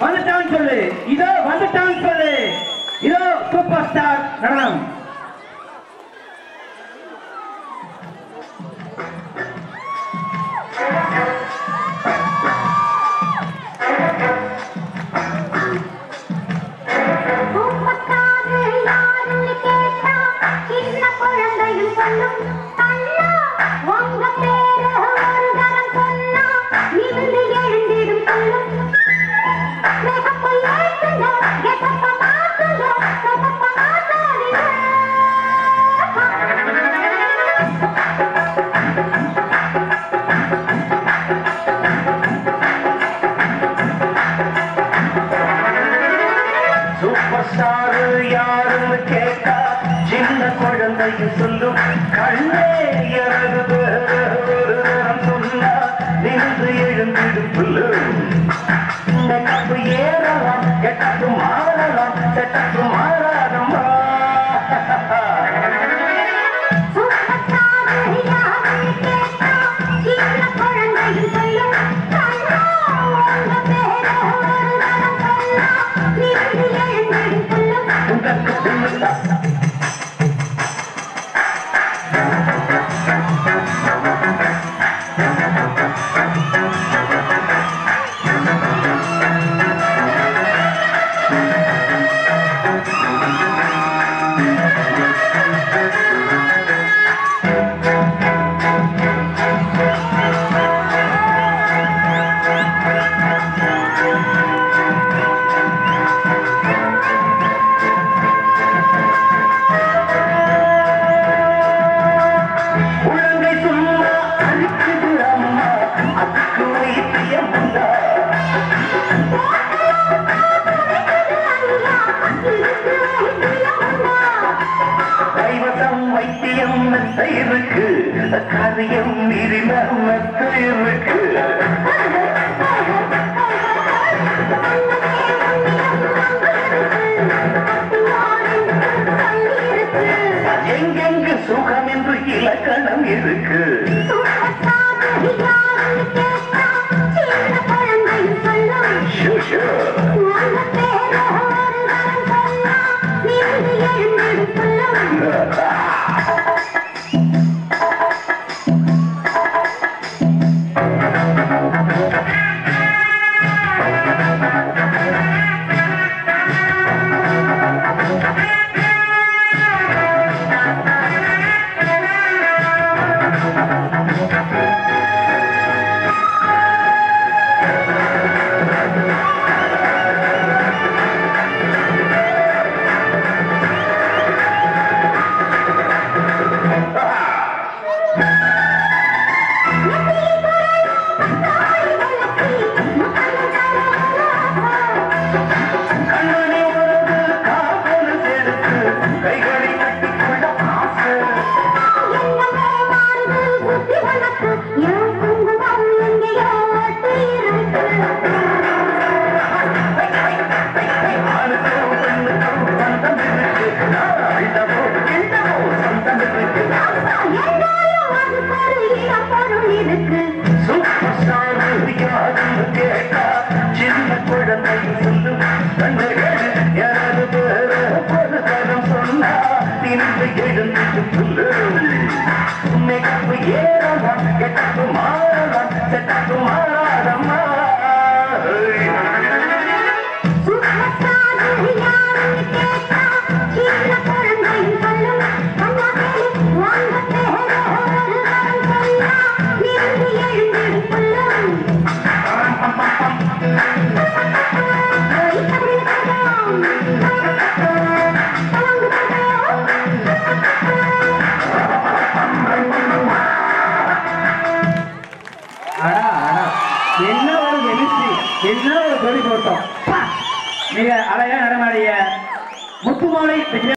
வந்துட்டான்னு சொல்லு. இதோ வந்துட்டான்னு சொல்லு. இதோ சூப்பர் ஸ்டார் நடனம். குழந்தைக்கு சொல்லும் கண்ணே எனது ஒரு நேரம் சொன்னா நின்று எழுந்திடும் புல்லு. வைத்தியம் தயிருக்கு காரியம் இருக்கு Yeah. next weekend. என்ன ஒரு கெமிஸ்ட்ரி என்ன ஒரு தொழில் தோட்டம் நீங்க அழகா நடமாடிய முத்துமாலை